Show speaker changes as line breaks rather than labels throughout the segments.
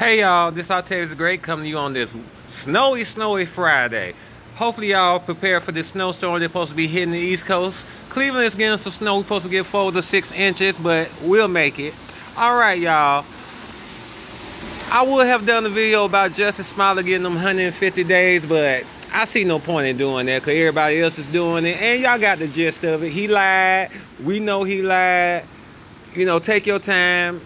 Hey y'all, this Octavious Great coming to you on this snowy, snowy Friday. Hopefully y'all prepare for this snowstorm that's supposed to be hitting the East Coast. Cleveland is getting some snow. We're supposed to get four to six inches, but we'll make it. All right, y'all. I would have done a video about Jussie Smollett getting them 150 days, but I see no point in doing that because everybody else is doing it. And y'all got the gist of it. He lied. We know he lied. You know, take your time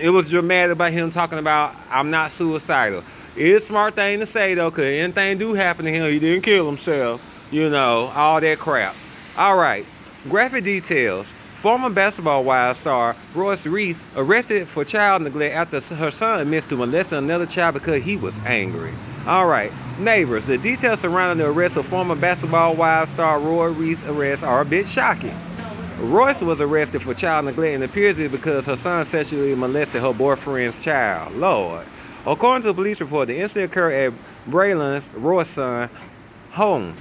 it was dramatic about him talking about I'm not suicidal. It's a smart thing to say though, cause anything do happen to him, he didn't kill himself. You know, all that crap. All right, graphic details. Former Basketball Wives star Royce Reese arrested for child neglect after her son admits to molesting another child because he was angry. All right, neighbors. The details surrounding the arrest of former Basketball Wives star Roy Reese arrest are a bit shocking. Royce was arrested for child neglect and appears it because her son sexually molested her boyfriend's child. Lord. According to a police report, the incident occurred at Braylon's Royce's son home.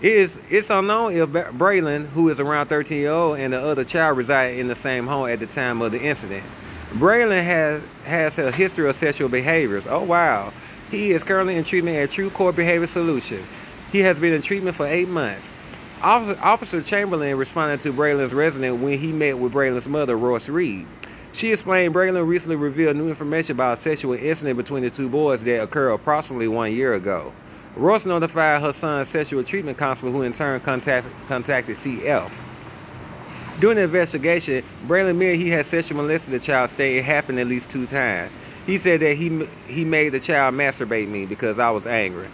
It is, it's unknown if Braylon, who is around 13 years old, and the other child reside in the same home at the time of the incident. Braylon has, has a history of sexual behaviors. Oh, wow. He is currently in treatment at True Core Behavior Solution. He has been in treatment for eight months. Officer, Officer Chamberlain responded to Braylon's resident when he met with Braylon's mother, Royce Reed. She explained Braylon recently revealed new information about a sexual incident between the two boys that occurred approximately one year ago. Royce notified her son's sexual treatment counselor, who in turn contact, contacted CF. During the investigation, Braylon admitted he had sexually molested the child, stating it happened at least two times. He said that he he made the child masturbate me because I was angry.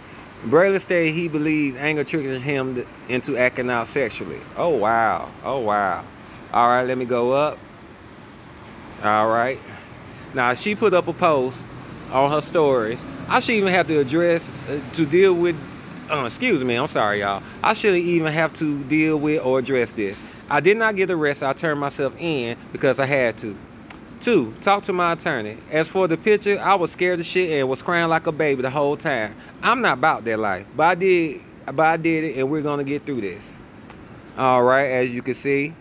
Braylon stated he believes anger triggers him into acting out sexually. Oh, wow. Oh, wow. All right, let me go up. All right. Now, she put up a post on her stories. I should even have to address, uh, to deal with, uh, excuse me, I'm sorry, y'all. I shouldn't even have to deal with or address this. I did not get arrested. I turned myself in because I had to. Two, talk to my attorney. As for the picture, I was scared of shit and was crying like a baby the whole time. I'm not about that life, but I did, but I did it, and we're gonna get through this. All right, as you can see,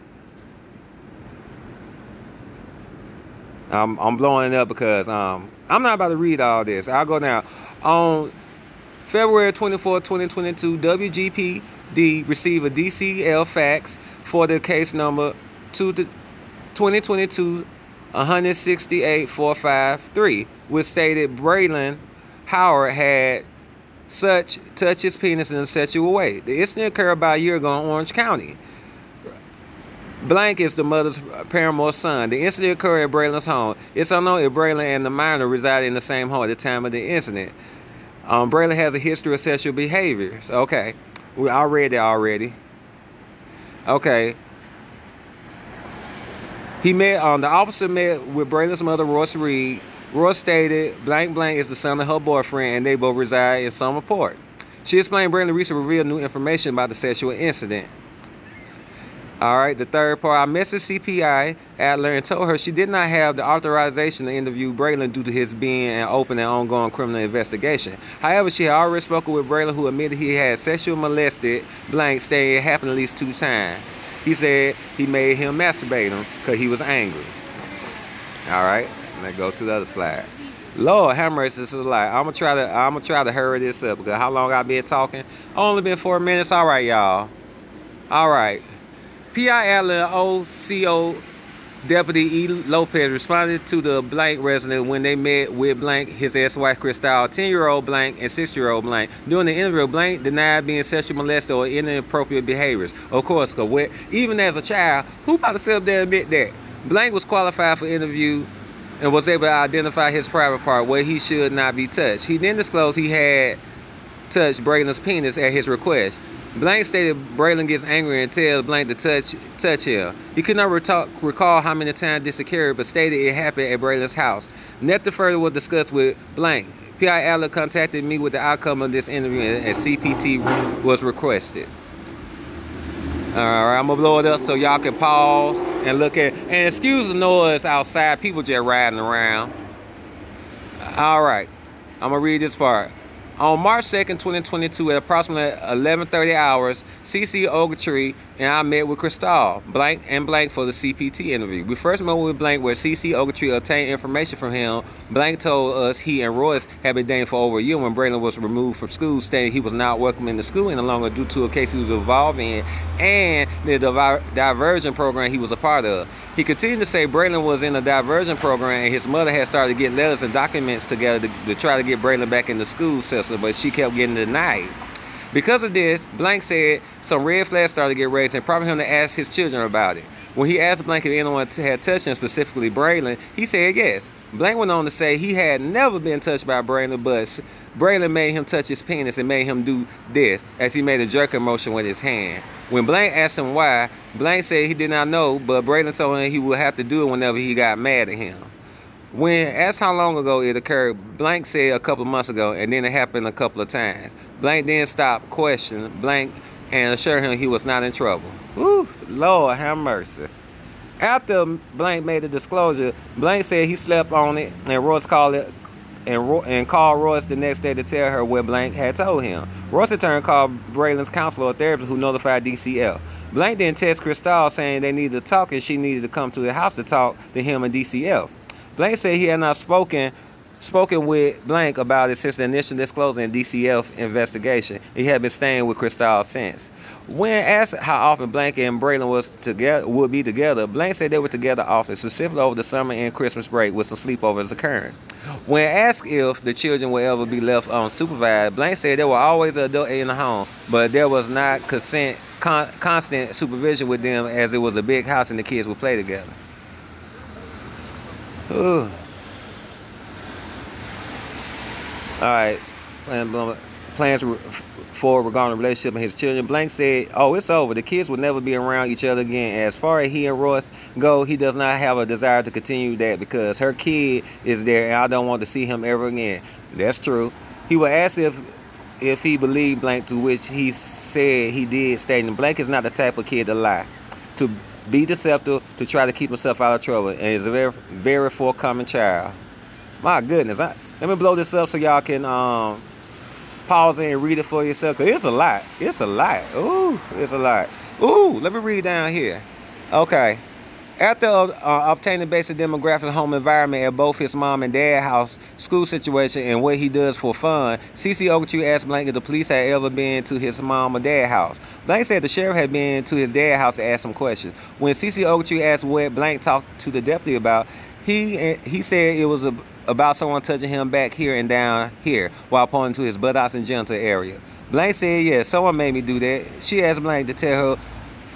I'm, I'm blowing it up because um, I'm not about to read all this. I'll go now. On February 24, 2022, WGPD received a DCF fax for the case number 2022 168,453, which stated Braylon Howard had such touched his penis in a sexual way. The incident occurred about a year ago in Orange County. Blank is the mother's paramour son. The incident occurred at Braylon's home. It's unknown if Braylon and the minor resided in the same home at the time of the incident. Um, Braylon has a history of sexual behaviors. Okay, we I read that already. Okay, he met, um, the officer met with Braylon's mother, Royce Reed. Royce stated blank blank is the son of her boyfriend and they both reside in Summer Port. She explained Braylon recently revealed new information about the sexual incident. All right, the third part, I messaged CPI Adler and told her she did not have the authorization to interview Braylon due to his being an open and ongoing criminal investigation. However, she had already spoken with Braylon who admitted he had sexually molested blank, saying it happened at least two times. He said he made him masturbate him because he was angry. All right, let's go to the other slide. Lord have mercy, this is a lie. I'm gonna try to I'm gonna try to hurry this up because how long I been talking? Only been four minutes. All right, y'all. All right. P.I. Allen OCO Deputy E. Lopez responded to the Blank resident when they met with Blank, his ex-wife Cristal, 10-year-old Blank, and 6-year-old Blank. During the interview, Blank denied being sexually molested or inappropriate behaviors. Of course, cause even as a child, who about to sit up there and admit that? Blank was qualified for interview and was able to identify his private part where he should not be touched. He then disclosed he had touched Braylon's penis at his request. Blank stated Braylon gets angry and tells Blank to touch touch him. He could not recall how many times this occurred, but stated it happened at Braylon's house. Nothing further was discussed with Blank. P.I. Adler contacted me with the outcome of this interview and CPT was requested. Alright, I'm gonna blow it up so y'all can pause and look at and excuse the noise outside, people just riding around. Alright, I'm gonna read this part. On March 2nd, 2022, at approximately 11:30 hours, CC Ogletree and I met with Cristal, blank and blank for the CPT interview. We first met with blank where CC Ogletree obtained information from him. Blank told us he and Royce had been dating for over a year when Braylon was removed from school, stating he was not welcome in the school any longer due to a case he was involved in and the diversion program he was a part of. He continued to say Braylon was in a diversion program and his mother had started getting letters and documents together to, to try to get Braylon back in the school system, but she kept getting denied. Because of this, Blank said some red flags started to get raised and prompted him to ask his children about it. When he asked Blank if anyone had touched him, specifically Braylon, he said yes. Blank went on to say he had never been touched by Braylon, but Braylon made him touch his penis and made him do this as he made a jerking motion with his hand. When Blank asked him why, Blank said he did not know, but Braylon told him he would have to do it whenever he got mad at him. When asked how long ago it occurred, Blank said a couple months ago, and then it happened a couple of times. Blank then stopped questioning Blank and assured him he was not in trouble. Whew, Lord have mercy. After Blank made the disclosure, Blank said he slept on it, and Royce called it and, and called Royce the next day to tell her what Blank had told him. Royce in turn called Braylon's counselor or therapist who notified DCF. Blank then texted Cristal saying they needed to talk and she needed to come to the house to talk to him and DCF. Blank said he had not spoken spoken with Blank about it since the initial disclosure in DCF investigation. He had been staying with Cristal since. When asked how often Blank and Braylon was together would be together, Blank said they were together often, specifically over the summer and Christmas break, with some sleepovers occurring. When asked if the children would ever be left unsupervised, Blank said there were always an adult in the home, but there was not consent, con constant supervision with them as it was a big house and the kids would play together. Ooh. All right. Plans for regarding the relationship and his children. Blank said, "Oh, it's over. The kids will never be around each other again. As far as he and Royce go, he does not have a desire to continue that because her kid is there, and I don't want to see him ever again. That's true. He was asked if if he believed Blank, to which he said he did, stating Blank is not the type of kid to lie, to be deceptive to try to keep himself out of trouble, and is a very, very forthcoming child. My goodness, I, let me blow this up so y'all can um, pause it and read it for yourself, cause it's a lot. It's a lot. Ooh, it's a lot. Ooh, let me read down here. Okay. After uh, obtaining basic demographic home environment at both his mom and dad house, school situation, and what he does for fun, CC Ogletree asked Blank if the police had ever been to his mom or dad house. Blank said the sheriff had been to his dad house to ask some questions. When CC Ogletree asked what Blank talked to the deputy about, he he said it was a, about someone touching him back here and down here while pointing to his buttocks and genital area. Blank said, yeah, someone made me do that. She asked Blank to tell her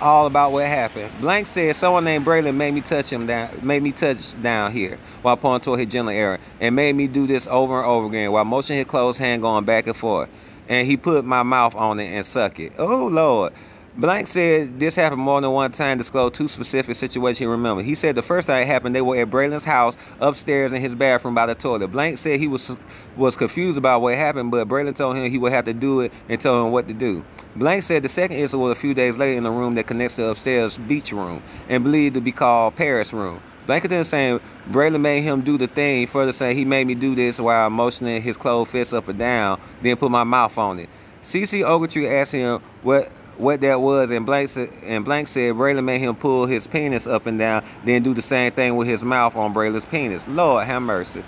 all about what happened. Blank said someone named Braylon made me touch him down, made me touch down here while pointing toward his genital area, and made me do this over and over again while motioning his closed hand going back and forth. And he put my mouth on it and suck it. Oh Lord. Blank said this happened more than one time, disclosed two specific situations he remembered. He said the first time it happened, they were at Braylon's house, upstairs in his bathroom by the toilet. Blank said he was was confused about what happened, but Braylon told him he would have to do it and told him what to do. Blank said the second incident was a few days later in the room that connects to upstairs beach room and believed to be called Paris room. Blank then saying Braylon made him do the thing, further saying he made me do this while motioning his closed fist up and down, then put my mouth on it. CC Ogletree asked him what what that was, and Blank, and Blank said Braylon made him pull his penis up and down, then do the same thing with his mouth on Braylon's penis. Lord have mercy.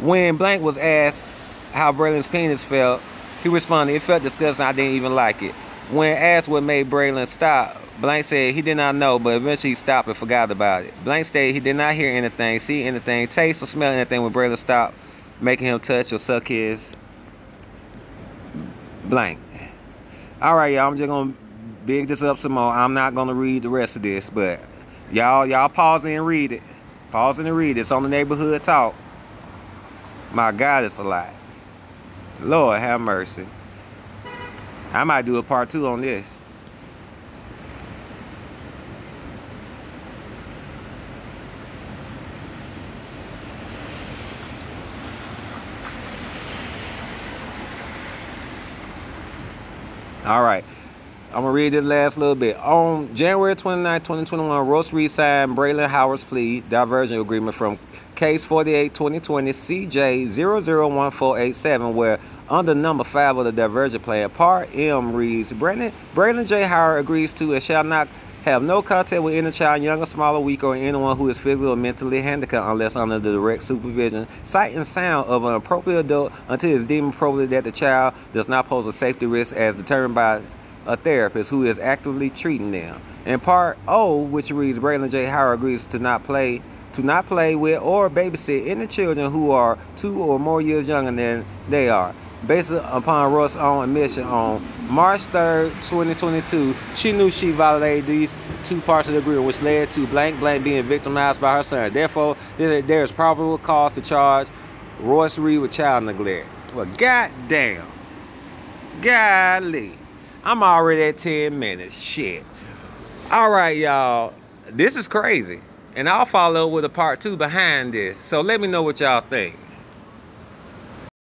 When Blank was asked how Braylon's penis felt, he responded, it felt disgusting, I didn't even like it. When asked what made Braylon stop, Blank said he did not know, but eventually he stopped and forgot about it. Blank stated he did not hear anything, see anything, taste or smell anything when Braylon stopped making him touch or suck his blank. All right, y'all, I'm just to big this up some more. I'm not gonna read the rest of this, but y'all y'all pause and read it. Pause and read it. It's on the neighborhood talk. My God, it's a lot. Lord have mercy. I might do a part two on this. All right. I'm gonna read this last little bit. On January 29, 2021, Ross Reed signed Braylon Howard's plea diversion agreement from case 48 2020 CJ 001487, where under number 5 of the diversion Plan, Part M reads Brandon, Braylon J. Howard agrees to and shall not have no contact with any child, young or small or weak, or anyone who is physically or mentally handicapped unless under the direct supervision, sight, and sound of an appropriate adult until it is deemed appropriate that the child does not pose a safety risk as determined by a therapist who is actively treating them. In part O, which reads Braylon J. Howard agrees to not play to not play with or babysit any children who are two or more years younger than they are. Based upon Ross' own admission on March 3rd, 2022, she knew she violated these two parts of the agreement, which led to blank blank being victimized by her son. Therefore, there is probable cause to charge Royce Reed with child neglect. Well, goddamn. Golly. I'm already at 10 minutes. Shit. All right, y'all. This is crazy. And I'll follow with a part two behind this. So let me know what y'all think.